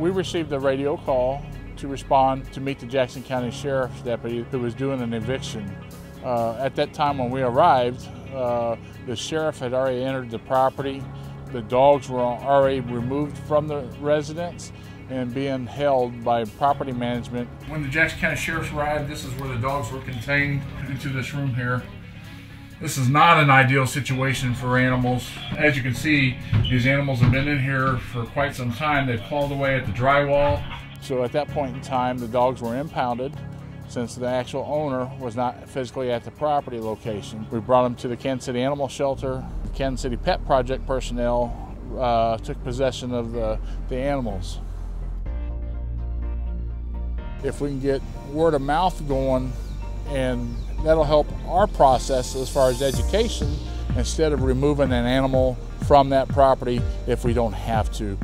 We received a radio call to respond to meet the Jackson County Sheriff's deputy who was doing an eviction. Uh, at that time when we arrived, uh, the sheriff had already entered the property. The dogs were already removed from the residence and being held by property management. When the Jackson County Sheriff arrived, this is where the dogs were contained into this room here. This is not an ideal situation for animals. As you can see, these animals have been in here for quite some time. They've clawed away at the drywall. So at that point in time, the dogs were impounded since the actual owner was not physically at the property location. We brought them to the Kansas City Animal Shelter. The Kansas City Pet Project personnel uh, took possession of the, the animals. If we can get word of mouth going and that'll help our process as far as education instead of removing an animal from that property if we don't have to.